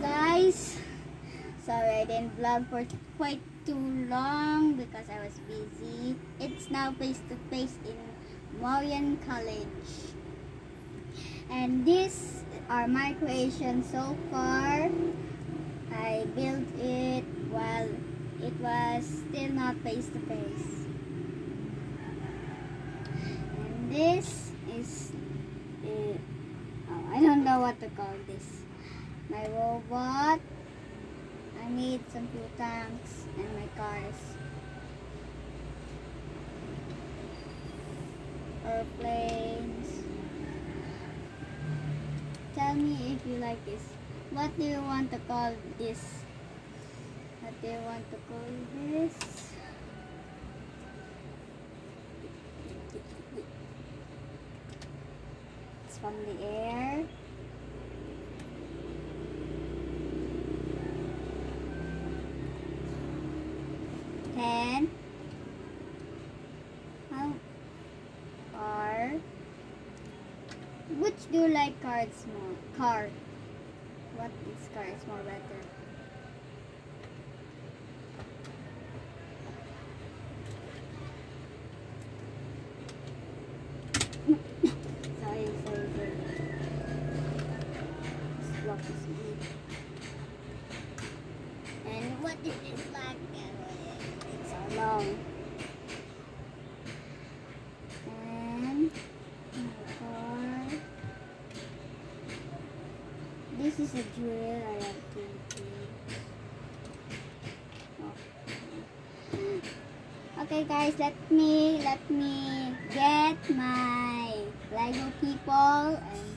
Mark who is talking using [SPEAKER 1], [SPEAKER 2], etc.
[SPEAKER 1] Guys! Sorry I didn't vlog for quite too long because I was busy. It's now face to face in Moyan College. And these are my creations so far. I built it while it was still not face to face. And this is uh, oh, I don't know what to call this. My robot. I need some few tanks and my cars. Airplanes. Tell me if you like this. What do you want to call this? What do you want to call this? It's from the air. Which do you like cards more? Car. What is car is more better? sorry, sorry. And what is? It's long. This is a drill I to do. Oh. Okay guys, let me let me get my Lego people and